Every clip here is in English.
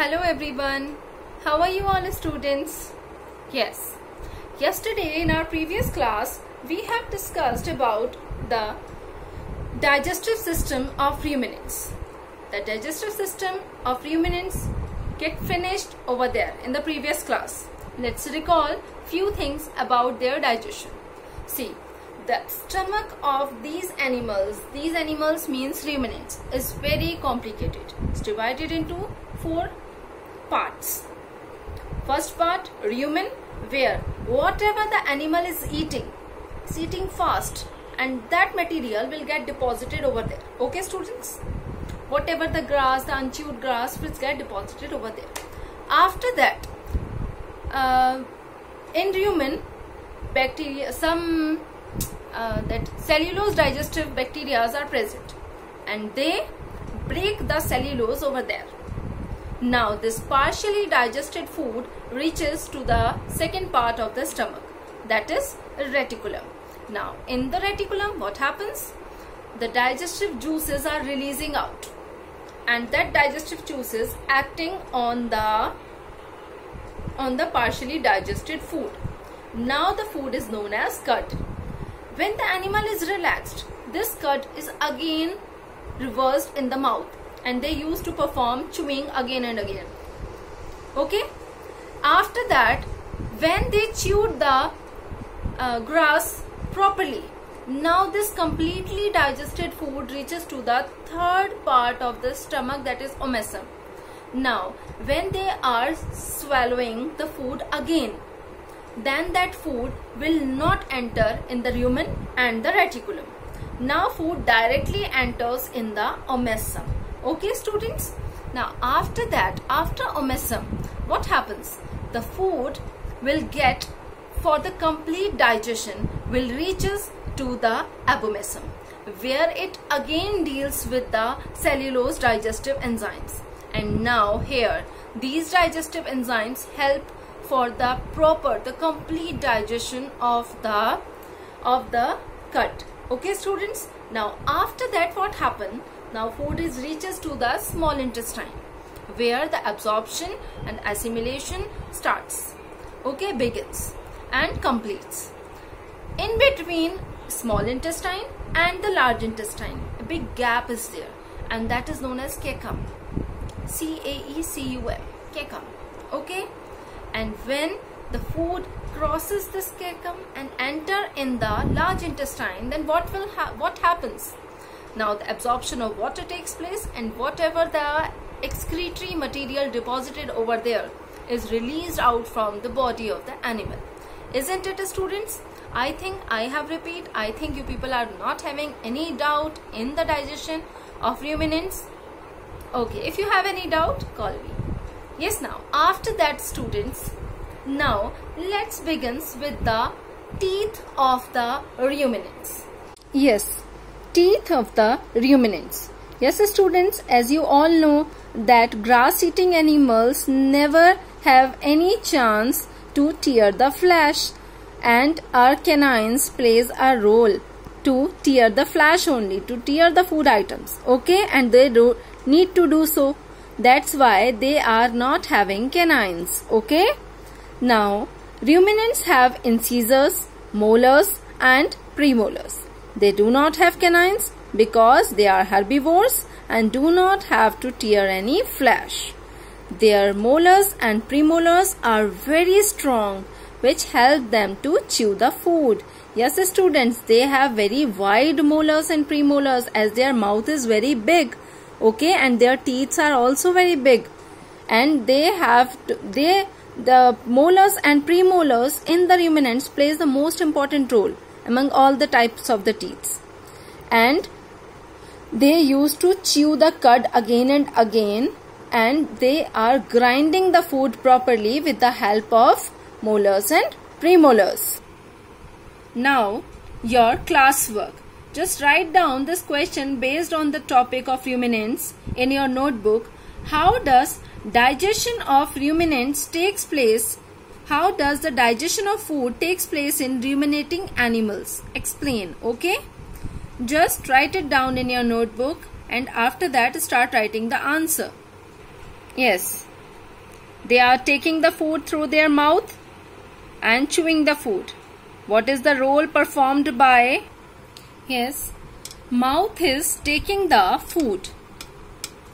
Hello everyone. How are you all students? Yes. Yesterday in our previous class we have discussed about the digestive system of ruminants. The digestive system of ruminants get finished over there in the previous class. Let's recall few things about their digestion. See, the stomach of these animals, these animals means ruminants, is very complicated. It's divided into four parts. First part, rumen, where whatever the animal is eating, is eating fast and that material will get deposited over there. Okay students? Whatever the grass, the unchewed grass will get deposited over there. After that, uh, in rumen, bacteria, some uh, that cellulose digestive bacteria are present and they break the cellulose over there. Now this partially digested food reaches to the second part of the stomach that is reticulum. Now in the reticulum what happens? The digestive juices are releasing out and that digestive juices acting on the on the partially digested food. Now the food is known as cud. When the animal is relaxed, this cud is again reversed in the mouth and they used to perform chewing again and again. Okay? After that, when they chewed the uh, grass properly, now this completely digested food reaches to the third part of the stomach that is omasum. Now, when they are swallowing the food again, then that food will not enter in the rumen and the reticulum. Now food directly enters in the omasum. Okay students? Now after that, after omasum, what happens? The food will get for the complete digestion will reaches to the abomasum where it again deals with the cellulose digestive enzymes. And now here these digestive enzymes help for the proper the complete digestion of the of the cud okay students now after that what happened now food is reaches to the small intestine where the absorption and assimilation starts. Okay begins and completes. In between small intestine and the large intestine a big gap is there and that is known as cecum c-a-e-c-u-m. Cecum okay? And when the food crosses this cecum and enter in the large intestine then what will ha what happens now the absorption of water takes place and whatever the excretory material deposited over there is released out from the body of the animal. Isn't it students? I think i have repeat i think you people are not having any doubt in the digestion of ruminants. Okay if you have any doubt call me. Yes, now after that students, now let's begins with the teeth of the ruminants. Yes, teeth of the ruminants. Yes students, as you all know that grass eating animals never have any chance to tear the flesh and our canines plays a role to tear the flesh only, to tear the food items. Okay, and they do need to do so that's why they are not having canines. Okay. Now, ruminants have incisors, molars and premolars. They do not have canines because they are herbivores and do not have to tear any flesh. Their molars and premolars are very strong which help them to chew the food. Yes students, they have very wide molars and premolars as their mouth is very big okay and their teeth are also very big and they have to, they the molars and premolars in the ruminants plays the most important role among all the types of the teeth and they used to chew the cud again and again and they are grinding the food properly with the help of molars and premolars. Now your classwork. Just write down this question based on the topic of ruminants in your notebook. How does digestion of ruminants takes place? How does the digestion of food takes place in ruminating animals? Explain, okay? Just write it down in your notebook and after that start writing the answer. Yes. They are taking the food through their mouth and chewing the food. What is the role performed by? Yes, mouth is taking the food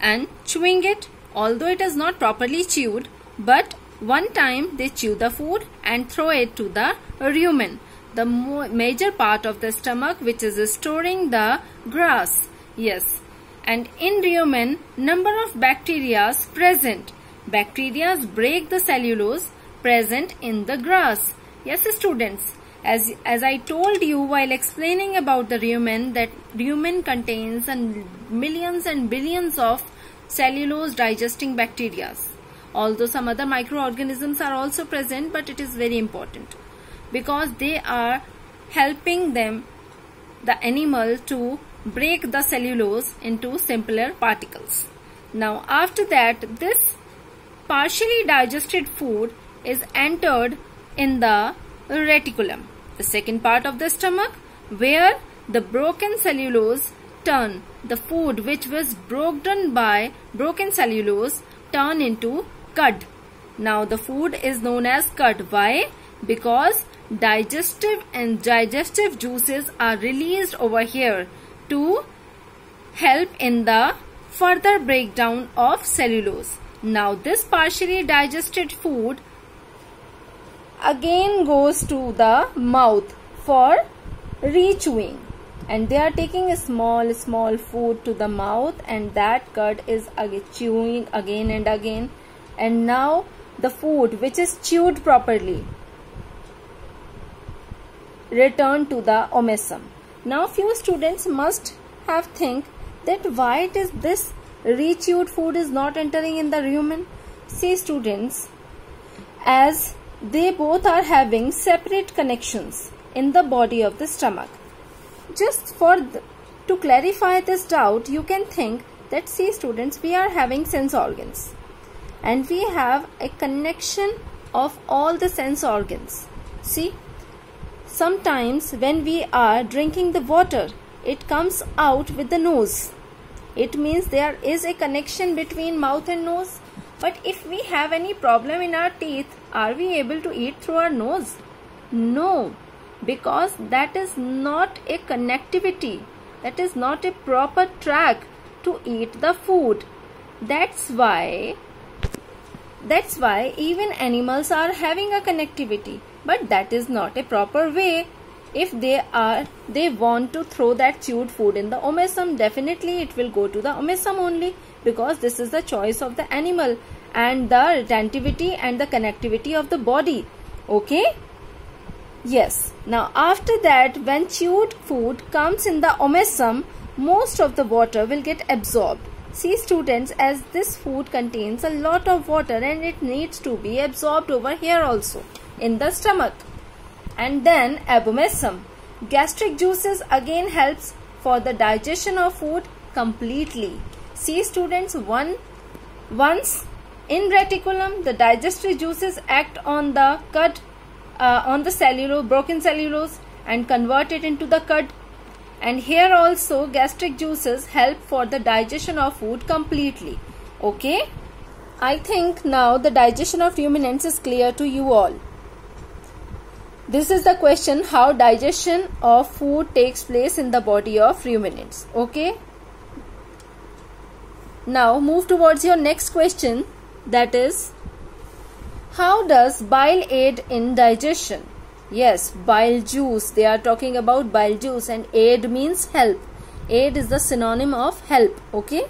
and chewing it although it is not properly chewed but one time they chew the food and throw it to the rumen the major part of the stomach which is storing the grass. Yes. And in rumen number of bacteria present. Bacteria break the cellulose present in the grass. Yes students. As as i told you while explaining about the rumen that rumen contains millions and billions of cellulose digesting bacteria although some other microorganisms are also present but it is very important. Because they are helping them the animal to break the cellulose into simpler particles. Now after that this partially digested food is entered in the reticulum the second part of the stomach where the broken cellulose turn. The food which was broken by broken cellulose turn into cud. Now the food is known as cud. Why? Because digestive and digestive juices are released over here to help in the further breakdown of cellulose. Now this partially digested food again goes to the mouth for rechewing and they are taking a small small food to the mouth and that cud is again chewing again and again and now the food which is chewed properly return to the omasum. Now few students must have think that why it is this rechewed food is not entering in the rumen. See students as they both are having separate connections in the body of the stomach. Just for to clarify this doubt you can think that see students we are having sense organs and we have a connection of all the sense organs. See sometimes when we are drinking the water it comes out with the nose. It means there is a connection between mouth and nose. But if we have any problem in our teeth are we able to eat through our nose? No because that is not a connectivity. That is not a proper track to eat the food. That's why that's why even animals are having a connectivity but that is not a proper way if they are they want to throw that chewed food in the omasum definitely it will go to the omasum only because this is the choice of the animal and the retentivity and the connectivity of the body okay Yes. Now after that when chewed food comes in the omasum, most of the water will get absorbed. See students as this food contains a lot of water and it needs to be absorbed over here also in the stomach. And then abomasum. Gastric juices again helps for the digestion of food completely. See students one once in reticulum the digestive juices act on the cud uh, on the cellulose, broken cellulose and convert it into the cud. And here also gastric juices help for the digestion of food completely. Okay. I think now the digestion of ruminants is clear to you all. This is the question how digestion of food takes place in the body of ruminants. Okay. Now move towards your next question that is how does bile aid in digestion? Yes, bile juice. They are talking about bile juice and aid means help. Aid is the synonym of help. Okay.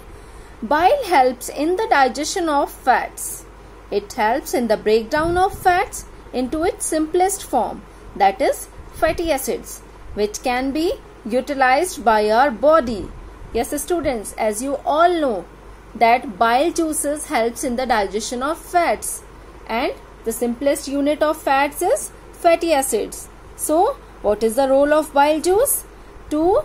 Bile helps in the digestion of fats. It helps in the breakdown of fats into its simplest form that is fatty acids which can be utilized by our body. Yes students as you all know that bile juices helps in the digestion of fats and the simplest unit of fats is fatty acids. So, what is the role of bile juice? To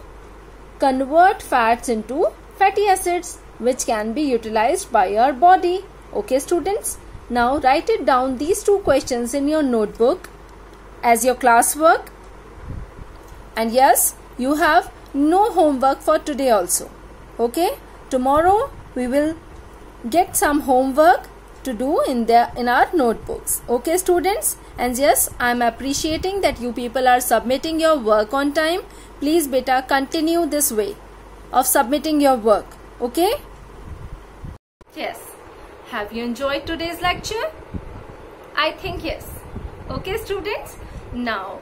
convert fats into fatty acids which can be utilized by our body. Okay students, now write it down these two questions in your notebook as your classwork. And yes, you have no homework for today also. Okay, tomorrow we will get some homework to do in the in our notebooks. Okay students? And yes i am appreciating that you people are submitting your work on time. Please beta continue this way of submitting your work. Okay? Yes. Have you enjoyed today's lecture? I think yes. Okay students? Now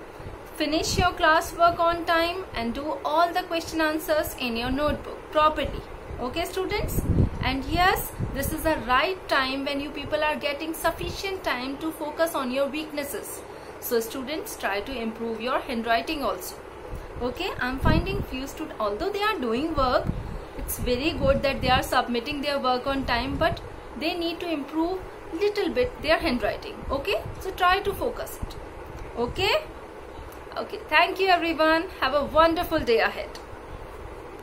finish your classwork on time and do all the question answers in your notebook properly. Okay students? And yes this is the right time when you people are getting sufficient time to focus on your weaknesses. So students try to improve your handwriting also. Okay i'm finding few students although they are doing work it's very good that they are submitting their work on time but they need to improve little bit their handwriting. Okay so try to focus it. Okay? Okay thank you everyone. Have a wonderful day ahead